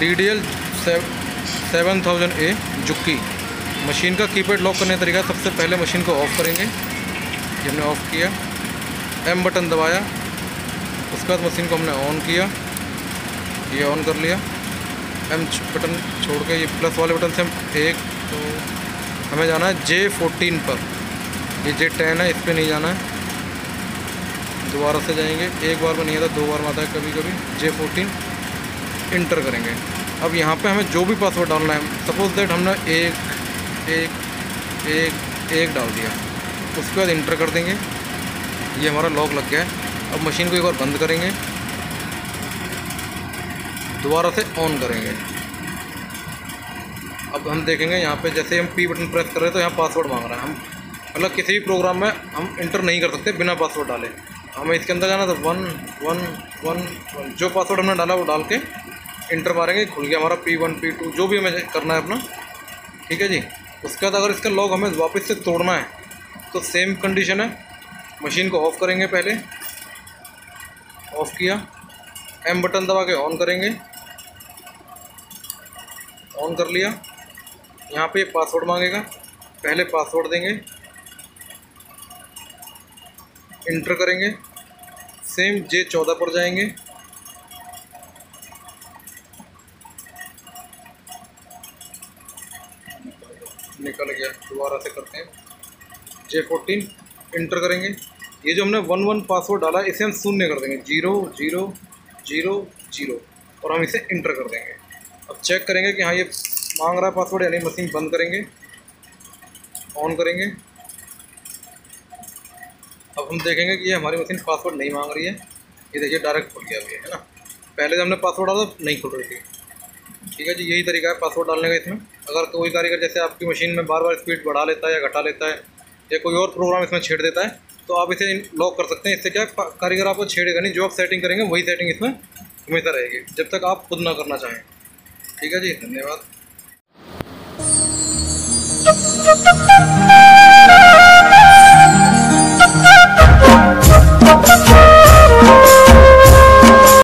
D D L seven thousand A, Juki. Machine का keypad lock करने का तरीका, सबसे पहले मशीन को ऑफ़ करेंगे। ये हमने ऑफ़ किया। एम बटन दबाया। उसके बाद मशीन को हमने ऑन किया। ये ऑन कर लिया। एम बटन छोड़ के ये प्लस वाले बटन से हम एक तो हमें जाना है जे फोर्टीन पर। ये जे टेन है, इस पर नहीं जाना है। दोबारा से जाएँगे। एक बार में नहीं आता दो बार में आता है कभी कभी जे फोर्टीन इंटर करेंगे। अब यहाँ पे हमें जो भी पासवर्ड डालना है सपोज़ दैट हमने एक एक एक एक डाल दिया। उसके बाद इंटर कर देंगे। ये हमारा लॉक लग गया है। अब मशीन को एक बार बंद करेंगे। दोबारा से ऑन करेंगे। अब हम देखेंगे यहाँ पे जैसे हम पी बटन प्रेस कर रहे हैं तो यहाँ पासवर्ड मांग रहा है। हम मतलब किसी भी प्रोग्राम में हम इंटर नहीं कर सकते बिना पासवर्ड डाले। हमें इसके अंदर जाना तो वन वन वन वन जो पासवर्ड हमने डाला, वो डाल के इंटर मारेंगे, खुल गया हमारा पी वन पी टू जो भी हमें करना है अपना। ठीक है जी? उसके बाद अगर इसका लॉग हमें वापस से तोड़ना है तो सेम कंडीशन है। मशीन को ऑफ़ करेंगे पहले। ऑफ़ किया। एम बटन दबा के ऑन करेंगे। ऑन कर लिया। यहाँ पे पासवर्ड मांगेगा। पहले पासवर्ड देंगे। इंटर करेंगे। सेम जे चौदह पर जाएँगे। निकल गया, दोबारा से करते हैं। जे फोर्टीन इंटर करेंगे। ये जो हमने वन वन पासवर्ड डाला, इसे हम शून्य कर देंगे। ज़ीरो ज़ीरो ज़ीरो ज़ीरो और हम इसे इंटर कर देंगे। अब चेक करेंगे कि हाँ ये मांग रहा पासवर्ड यानी मशीन बंद करेंगे। ऑन करेंगे। अब हम देखेंगे कि ये हमारी मशीन पासवर्ड नहीं मांग रही है। ये देखिए डायरेक्ट खुल गया अभी, है ना? पहले जब हमने पासवर्ड डाला नहीं खुल रही थी। ठीक है जी, यही तरीका है पासवर्ड डालने का इसमें। अगर कोई कारीगर जैसे आपकी मशीन में बार बार स्पीड बढ़ा लेता है या घटा लेता है, या कोई और प्रोग्राम इसमें छेड़ देता है तो आप इसे लॉक कर सकते हैं। इससे क्या कारीगर आपको छेड़ेगा नहीं, जो आप सेटिंग करेंगे, वही सेटिंग इसमें हमेशा रहेगी, जब तक आप खुद ना करना चाहें। ठीक है जी, धन्यवाद।